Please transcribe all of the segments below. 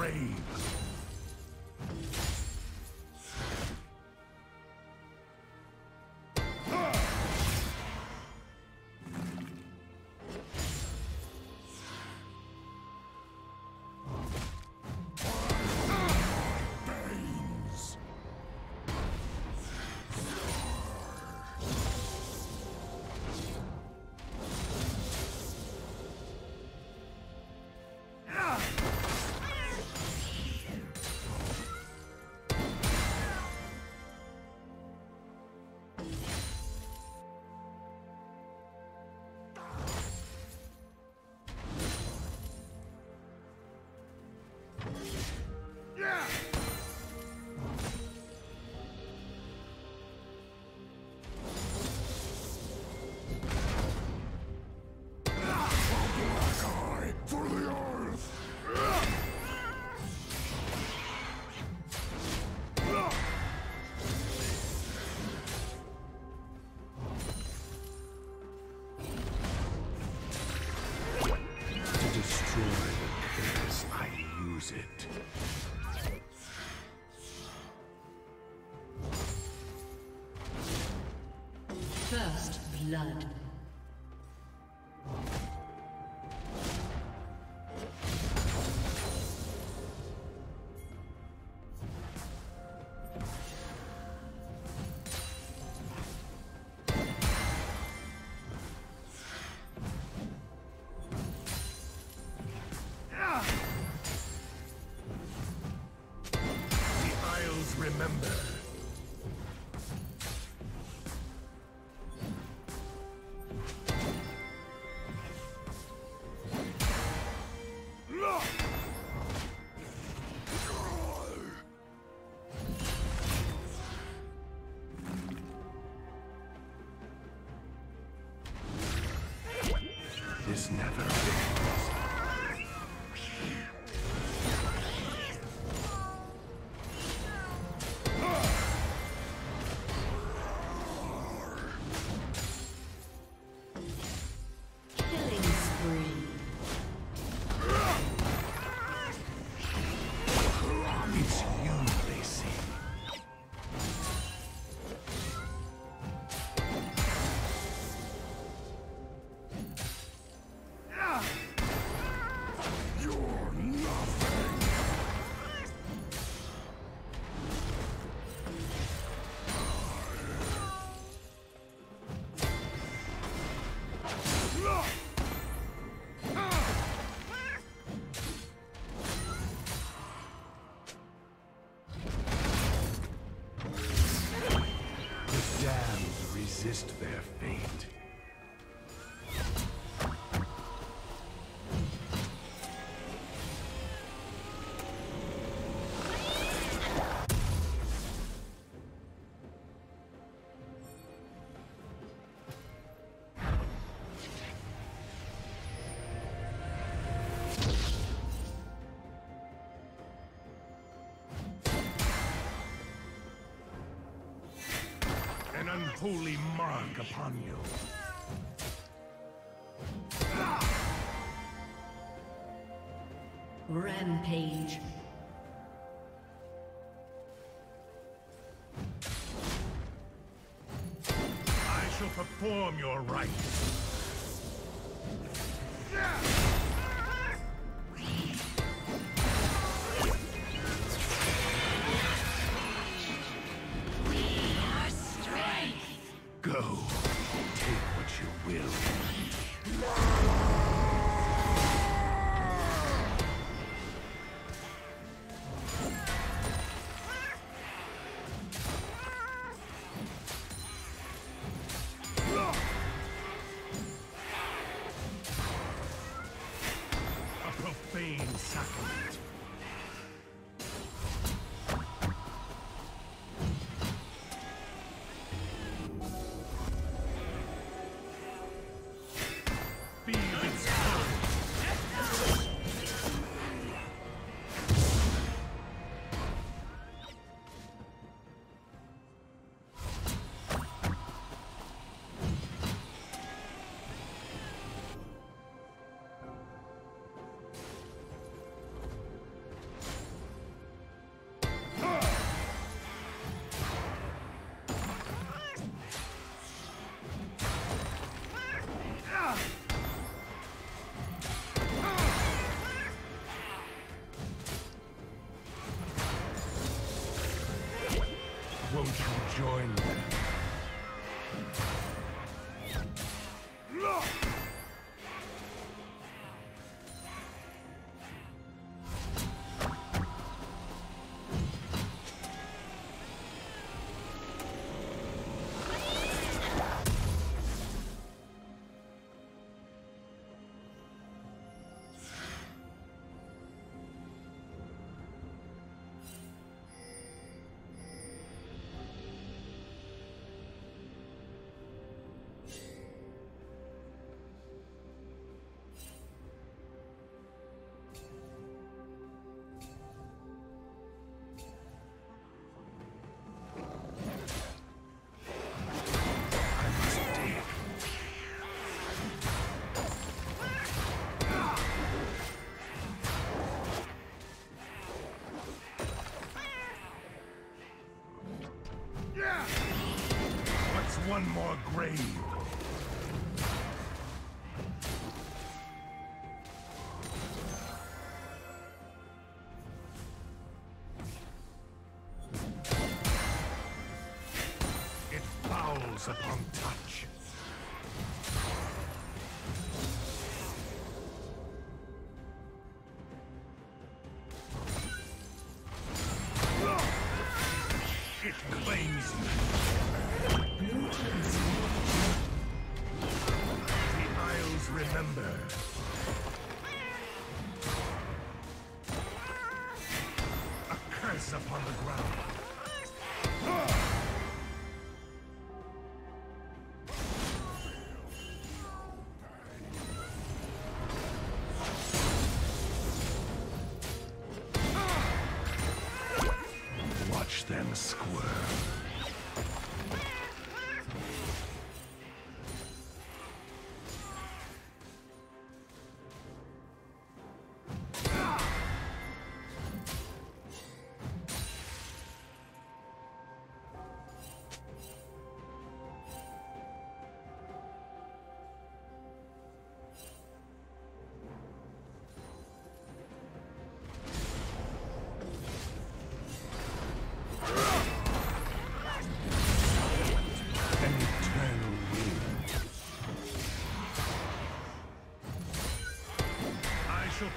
rage. Blood. resist their fate. unholy mark upon you. Rampage. I shall perform your rites. Upon touch. It claims me. Remember. A curse upon the ground.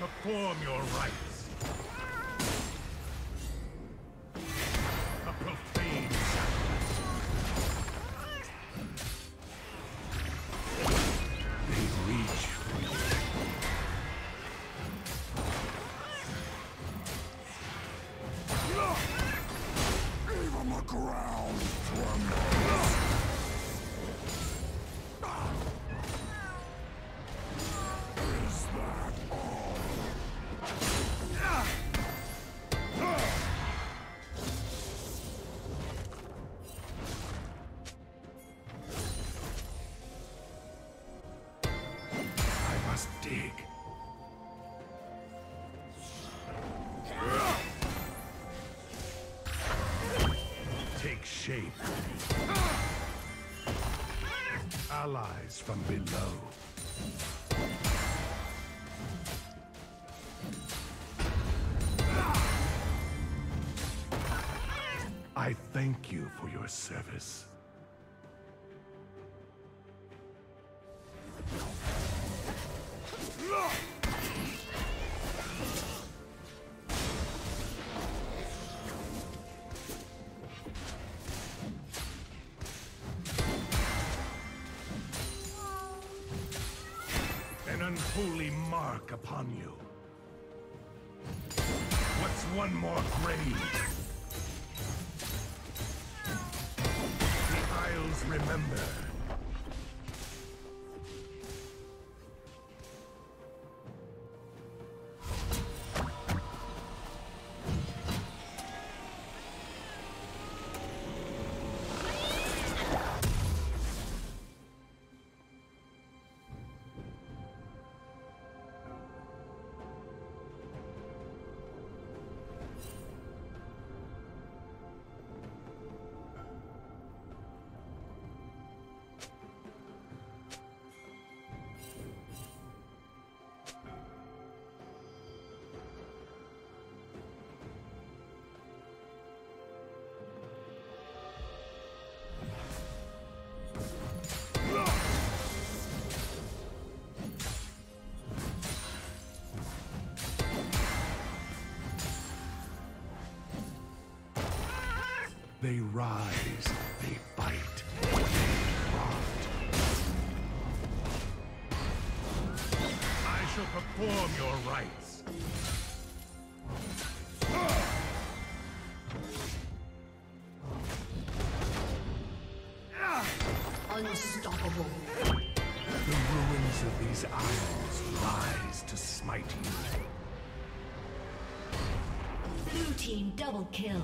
Perform your rites. Allies from below. I thank you for your service. Unholy mark upon you. What's one more grave? The Isles remember. They rise, they fight, they rot. I shall perform your rites. Unstoppable. The ruins of these isles rise to smite you. Blue team double kill.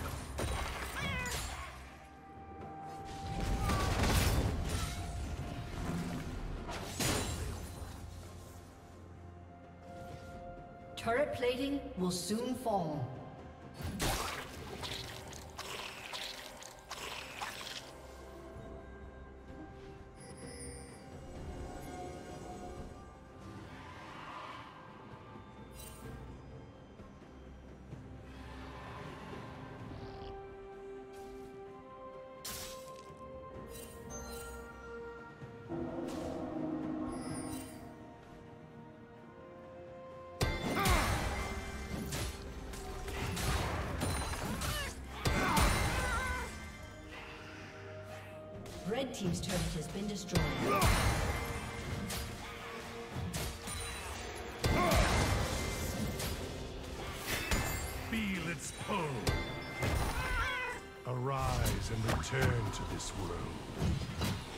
will soon fall. Red Team's turret has been destroyed. Feel its pull. Arise and return to this world.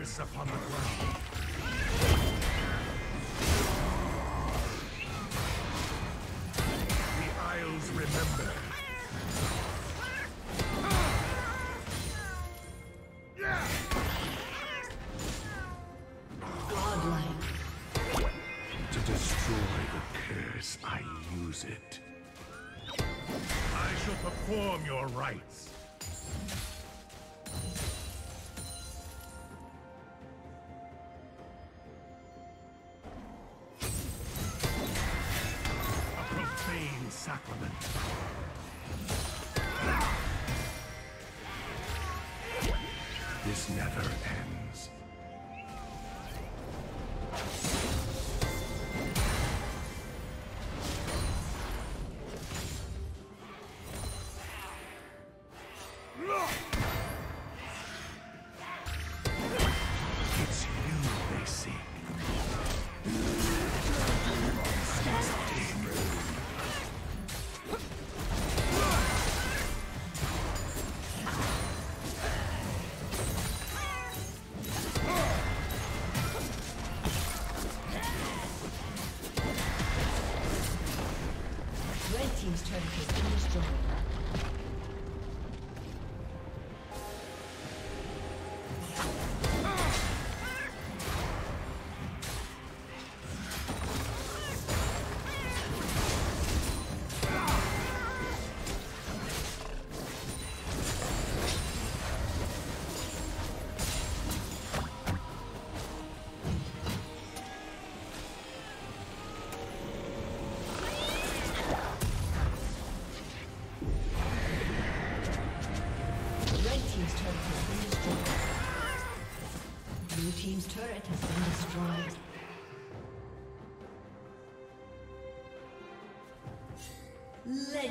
Curse upon the ground. The Isles remember. Godlike. To destroy the curse, I use it. I shall perform your rites.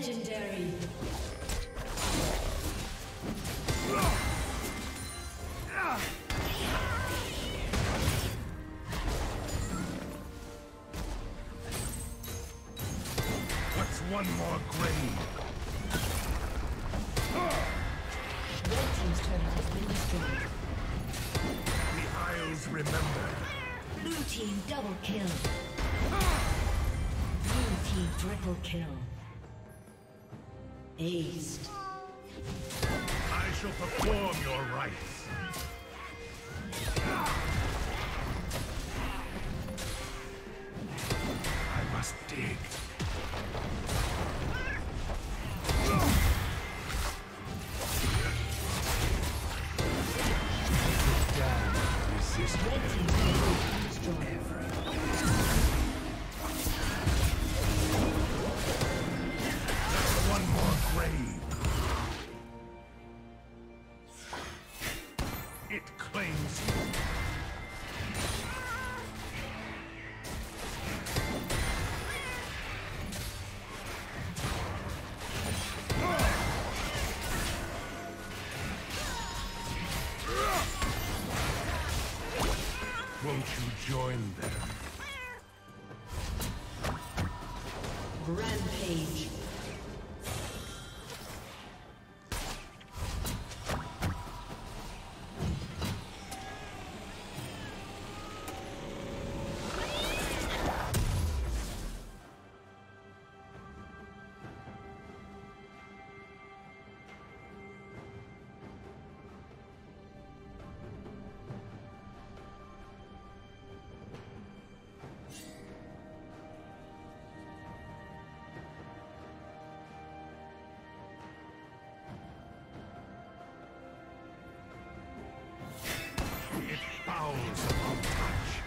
Legendary. What's one more grave? Red Team's turret has been destroyed. The Isles remember. Blue Team double kill. Blue Team triple kill. Aced. I shall perform your rites. Won't you join them? Rampage. Bows upon touch.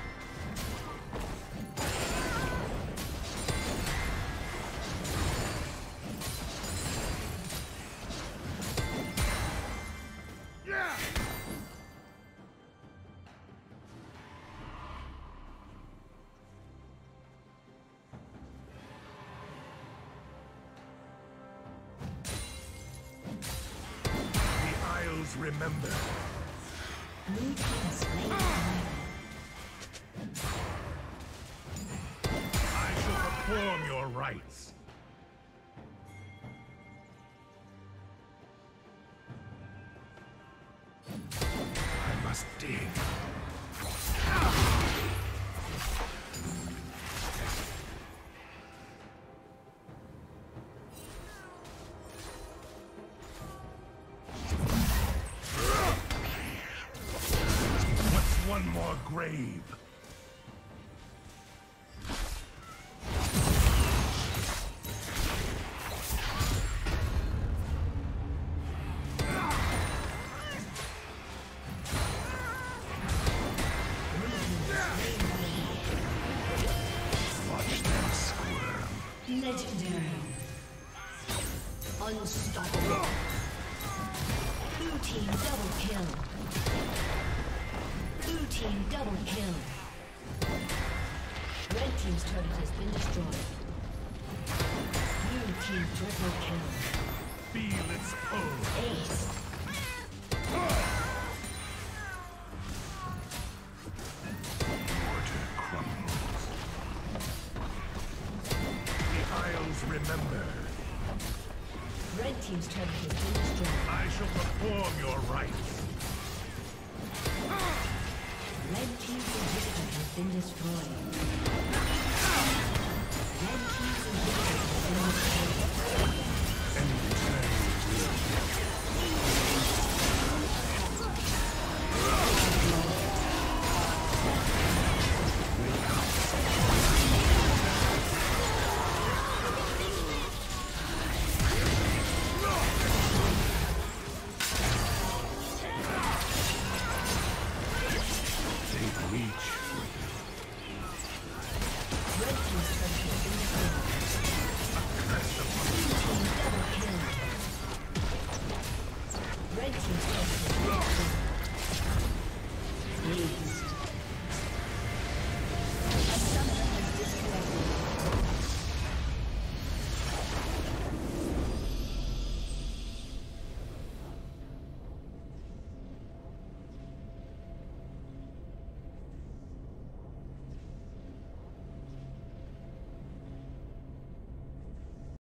Yeah! The Isles remember. Perform your rites. Team double kill. Blue team double kill. Red team's turret has been destroyed. Blue team triple kill. Feel its pull. Ace. Water crumbles. The Isles remember. Red Team's turret has been destroyed. I shall perform your rites. Red Team's inhibitor has been destroyed. Red Team's inhibitor has been destroyed. Enemy